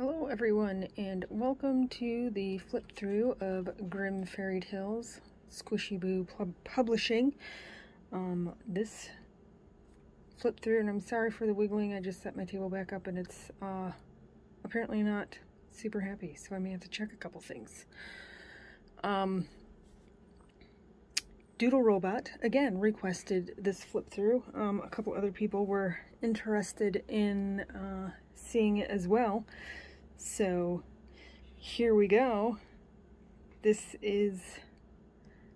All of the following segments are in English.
Hello everyone and welcome to the flip through of Grimm Fairy Tales Squishy Boo Pub Publishing. Um, this flip through and I'm sorry for the wiggling I just set my table back up and it's uh, apparently not super happy so I may have to check a couple things. Um, Doodle Robot again requested this flip through. Um, a couple other people were interested in uh, seeing it as well. So here we go. This is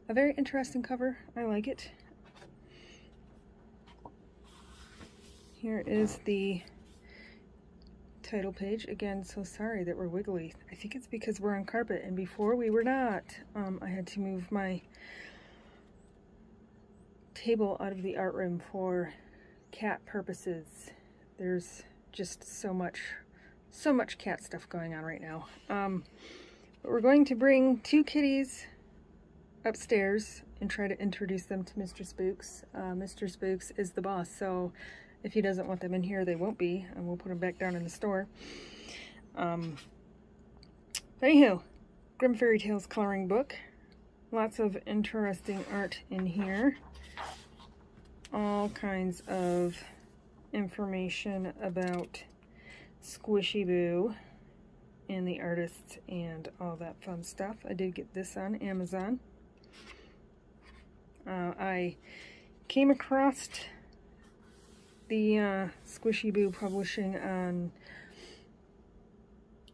a very interesting cover. I like it. Here is the title page. Again, so sorry that we're wiggly. I think it's because we're on carpet and before we were not. Um, I had to move my table out of the art room for cat purposes. There's just so much so much cat stuff going on right now. Um, but we're going to bring two kitties upstairs and try to introduce them to Mr. Spooks. Uh, Mr. Spooks is the boss, so if he doesn't want them in here, they won't be, and we'll put them back down in the store. Um, anywho, Grimm Fairy Tales coloring book. Lots of interesting art in here. All kinds of information about Squishy Boo and the artists and all that fun stuff. I did get this on Amazon. Uh, I came across the uh, Squishy Boo publishing on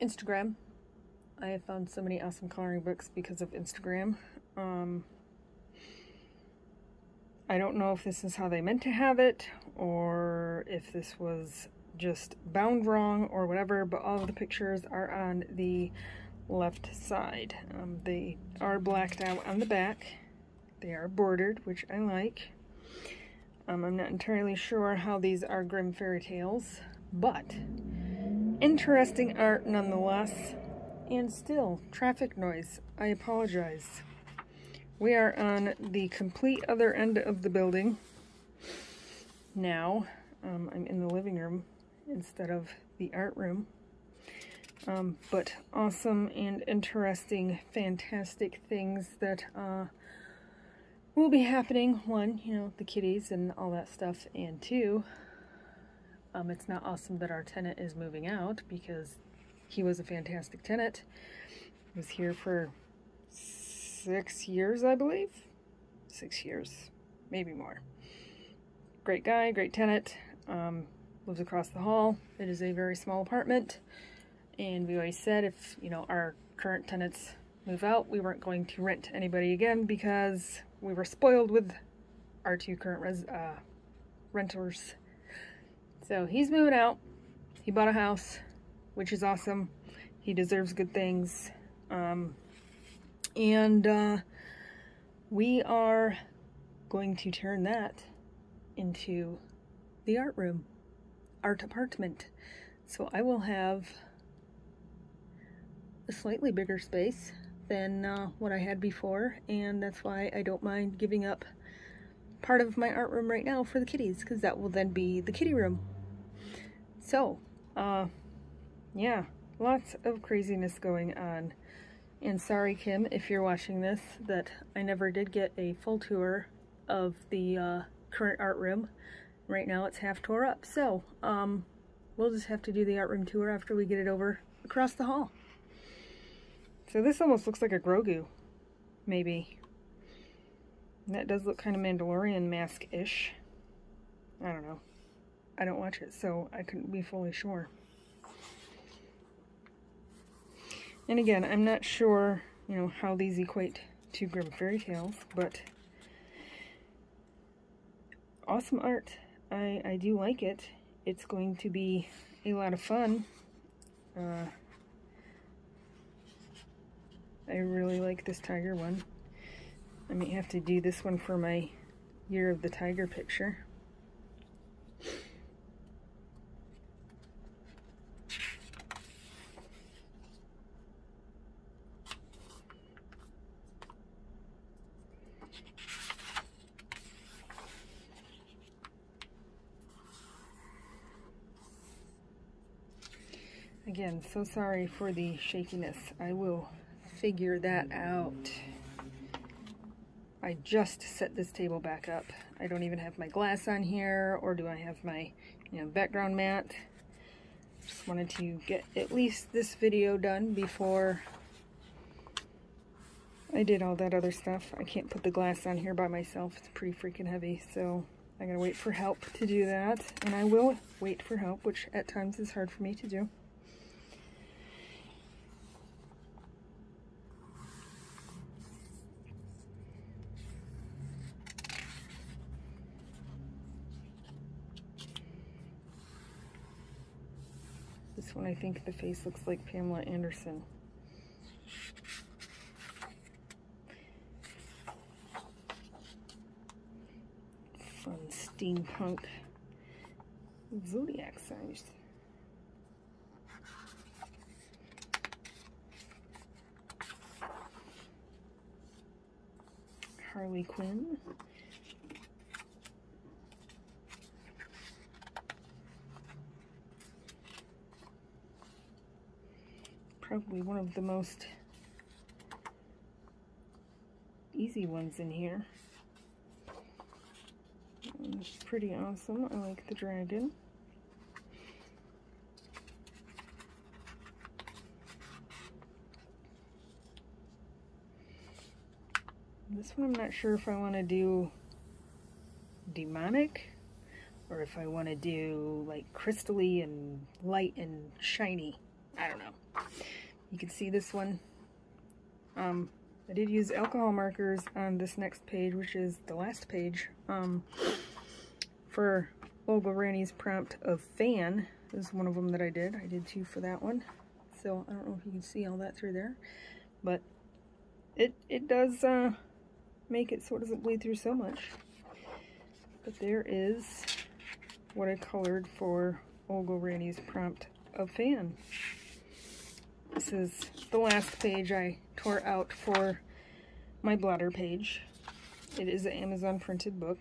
Instagram. I have found so many awesome coloring books because of Instagram. Um, I don't know if this is how they meant to have it or if this was just bound wrong or whatever, but all of the pictures are on the left side. Um, they are blacked out on the back. They are bordered, which I like. Um, I'm not entirely sure how these are Grimm Fairy Tales, but interesting art nonetheless. And still, traffic noise. I apologize. We are on the complete other end of the building now. Um, I'm in the living room instead of the art room. Um, but awesome and interesting, fantastic things that uh, will be happening. One, you know, the kitties and all that stuff, and two, um, it's not awesome that our tenant is moving out because he was a fantastic tenant. He was here for six years, I believe. Six years, maybe more. Great guy, great tenant. Um, lives across the hall. It is a very small apartment. And we always said if, you know, our current tenants move out, we weren't going to rent anybody again because we were spoiled with our two current res uh, renters. So he's moving out. He bought a house, which is awesome. He deserves good things. Um, and uh, we are going to turn that into the art room art apartment. So I will have a slightly bigger space than uh, what I had before and that's why I don't mind giving up part of my art room right now for the kitties because that will then be the kitty room. So, uh, yeah, lots of craziness going on. And sorry, Kim, if you're watching this, that I never did get a full tour of the uh, current art room. Right now it's half tore up. So, um, we'll just have to do the art room tour after we get it over across the hall. So this almost looks like a Grogu, maybe. And that does look kind of Mandalorian mask-ish. I don't know. I don't watch it, so I couldn't be fully sure. And again, I'm not sure, you know, how these equate to Grimm Fairy Tales, but awesome art. I, I do like it. It's going to be a lot of fun. Uh, I really like this tiger one. I may have to do this one for my Year of the Tiger picture. Again, so sorry for the shakiness. I will figure that out. I just set this table back up. I don't even have my glass on here, or do I have my you know, background mat. Just wanted to get at least this video done before I did all that other stuff. I can't put the glass on here by myself. It's pretty freaking heavy, so I'm going to wait for help to do that. And I will wait for help, which at times is hard for me to do. This one, I think the face looks like Pamela Anderson. Fun steampunk zodiac signs. Harley Quinn. Probably one of the most easy ones in here. Mm, it's pretty awesome. I like the dragon. This one I'm not sure if I want to do demonic or if I want to do like crystally and light and shiny. I don't know. You can see this one. Um, I did use alcohol markers on this next page, which is the last page, um, for Olga Rani's prompt of fan. This is one of them that I did. I did two for that one. So I don't know if you can see all that through there. But it, it does uh, make it so it doesn't bleed through so much. But there is what I colored for Olga Rani's prompt of fan. This is the last page I tore out for my blotter page. It is an Amazon printed book.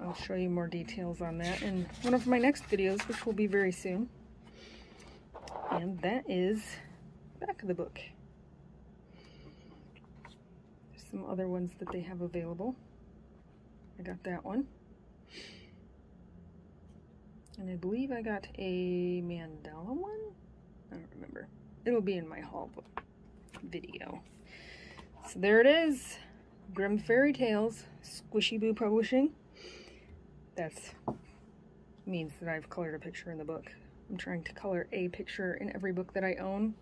I'll show you more details on that in one of my next videos, which will be very soon. And that is back of the book. There's some other ones that they have available. I got that one. And I believe I got a mandala one? I don't remember. It'll be in my haul video. So there it is. Grimm Fairy Tales, Squishy Boo Publishing. That's means that I've colored a picture in the book. I'm trying to color a picture in every book that I own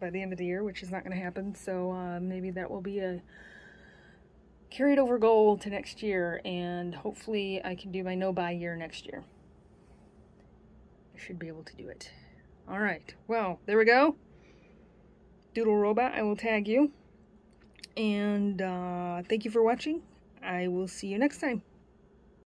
by the end of the year, which is not going to happen. So uh, maybe that will be a carried over goal to next year, and hopefully I can do my no-buy year next year. I should be able to do it. All right, well, there we go. Doodle Robot, I will tag you. And uh, thank you for watching. I will see you next time.